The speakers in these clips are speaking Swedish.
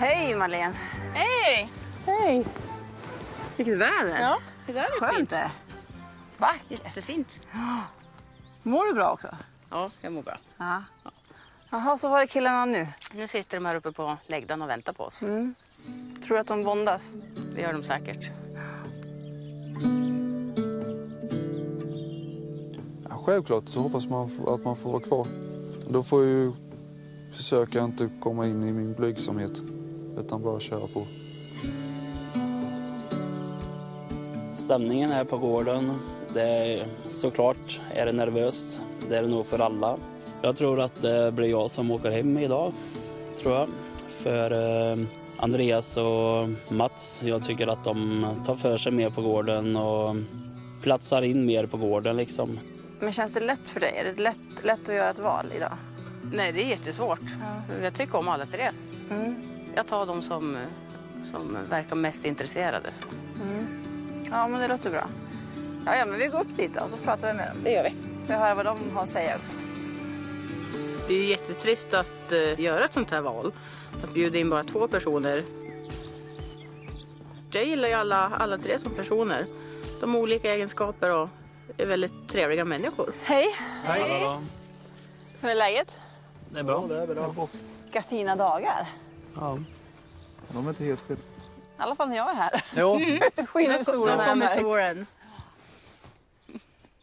Hej Marlene! Hej! Hej! Vilket väder! Ja, det där är Skönt fint. det. Vackert. Jättefint. Mår du bra också? Ja, jag mår bra. Ja. Jaha, så var är killarna nu? Nu sitter de här uppe på läggdan och väntar på oss. Tror du att de våndas? Det gör de säkert. Ja, självklart så hoppas man att man får vara kvar. Då får jag ju försöka inte komma in i min blygsamhet utan bara köra på. Stämningen här på gården, det är, såklart är det nervöst. Det är det nog för alla. Jag tror att det blir jag som åker hem idag, tror jag. För eh, Andreas och Mats, jag tycker att de tar för sig mer på gården och platsar in mer på gården liksom. Men känns det lätt för dig? Är det lätt, lätt att göra ett val idag? Nej, det är jättesvårt. Jag tycker om alla tre. Jag tar de som, som verkar mest intresserade. Ja, men det låter bra. Ja, ja, men vi går upp dit då, och så pratar vi med dem. Det gör vi. Jag höra vad de har att säga också. Det är ju jättetrist att eh, göra ett sånt här val. Att bjuda in bara två personer. Jag gillar ju alla, alla tre som personer. De har olika egenskaper och är väldigt trevliga människor. Hej! Hej! Hur är läget? Det är bra. det är bra. Vilka fina dagar. Ja. De är inte helt fel. I alla fall när jag är här. Ja. Skiner solen här kommer solen.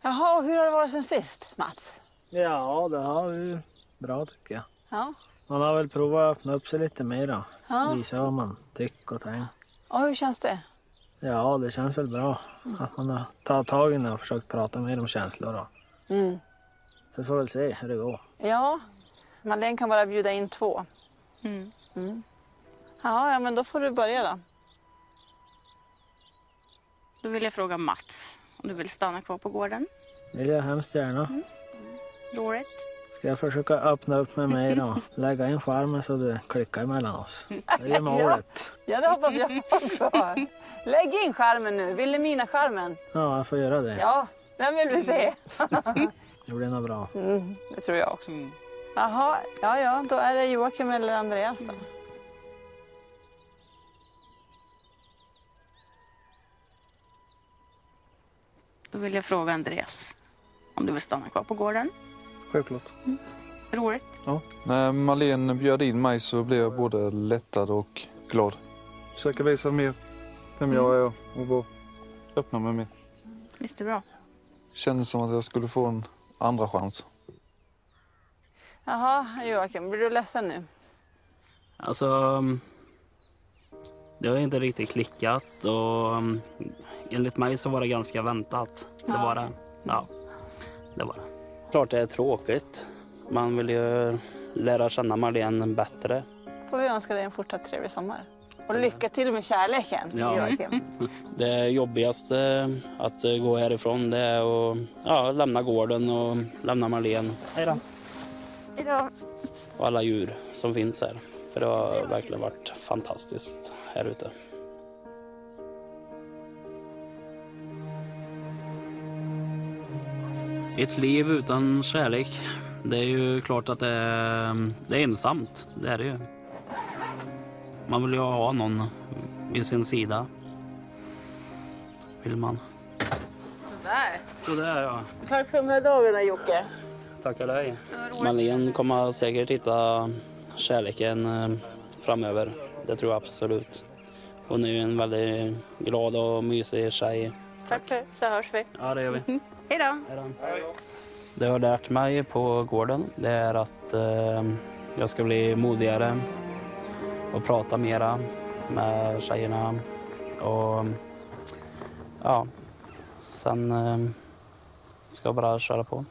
Jaha, och hur har det varit sen sist, Mats? Ja, det har ju bra tycker jag. Ja. Man har väl provat att öppna upp sig lite mer då. Ja. Visa vad man tycker och tänker. Och hur känns det? Ja, det känns väl bra. Att man har tagit tag i det och försökt prata mer om känslor då. Mm. Så vi får väl se hur det går. Ja, Madeleine kan bara bjuda in två. Mm. Mm. Ja, ja, men då får du börja då. Då vill jag fråga Mats om du vill stanna kvar på gården. vill jag hemskt gärna. Roligt. Ska jag försöka öppna upp mig mer och lägga in skärmen så det klickar emellan oss. Det är målet. Ja, det hoppas jag också. Lägg in skärmen nu, Vilhelmina-skärmen. Ja, jag får göra det. Ja, den vill vi se. Det blir nog bra. Mm, det tror jag också. Mm. Jaha, ja, ja, då är det Joakim eller Andreas då. Då vill jag fråga Andreas om du vill stanna kvar på gården. Självklart. Roligt. När Marlene bjöd in mig så blev jag både lättad och glad. Försöka visa mer vem jag är och vara öppna med mer. Jättebra. Kändes som att jag skulle få en andra chans. Jaha, Joakim, blir du ledsen nu? Alltså, mm, det har inte riktigt klickat och mm, enligt mig så var det ganska väntat. Det Ja. var det. Ja, det var det. Klart det är tråkigt. Man vill ju lära känna Marlene bättre. Får vi önska dig en fortsatt trevlig sommar. Och lycka till med kärleken, Ja. Joakim. Det jobbigaste att gå härifrån det är att ja, lämna gården och lämna Marlene. Hej då. Hejdå. Och alla djur som finns här. För det har verkligen varit fantastiskt här ute. Ett liv utan kärlek, det är ju klart att det är, det är ensamt. Det är det ju. Man vill ju ha någon vid sin sida. Vill man. Där. Sådär ja. Tack för de här dagarna Jocke. Tackar dig. Marlene kommer säkert hitta kärleken eh, framöver. Det tror jag absolut. Hon är ju en väldigt glad och mysig tjej. Tack för så hörs vi. Ja, det gör vi. Hej då. Det jag har lärt mig på gården det är att eh, jag ska bli modigare och prata mera med tjejerna. Och ja, sen eh, ska jag bara köra på.